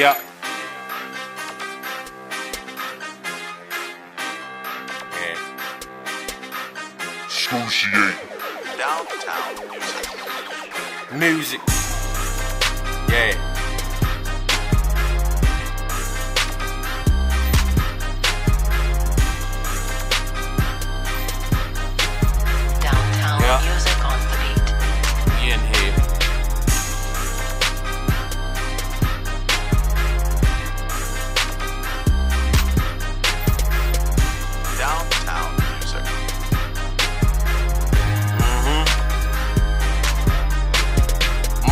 Yeah. Excruciate. Downtown music. Music.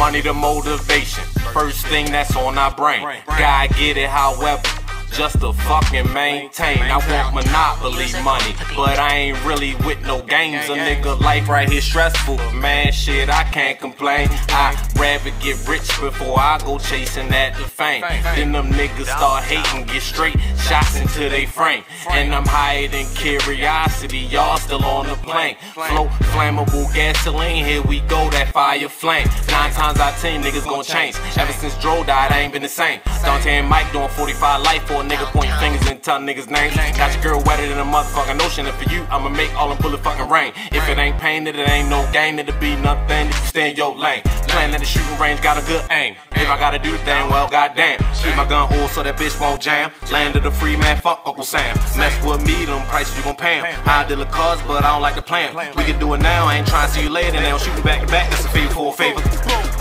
Money the motivation. First thing that's on our brain. Gotta get it, however. Just to fucking maintain. I want monopoly money, but I ain't really with no games. A nigga life right here stressful. Man, shit, I can't complain. I rather get rich before I go chasing that the fame. Then them niggas start hating, get straight shots into they frame. And I'm higher than curiosity. Y'all still on the plane. Flow flammable gasoline. Here we go, that fire flame. Nine times out of ten, niggas gon' change. Ever since Dro died, I ain't been the same. Dante and Mike doing 45 life for a nigga pointing fingers and telling niggas names. Got your girl wetter than a motherfucking ocean. And for you, I'ma make all them bullet fucking rain. If it ain't pain, then it ain't no gain. It'll be nothing if you stay in your lane. Playing at the shooting range, got a good aim. If I gotta do the thing, well, goddamn. Keep my gun oil so that bitch won't jam. Land of the free man, fuck Uncle Sam. Mess with me, them prices you gon' pay 'em. I deal a cause, but I don't like the plan. We can do it now, I ain't trying to see you later. Now shoot me back to back, that's a favor for a favor.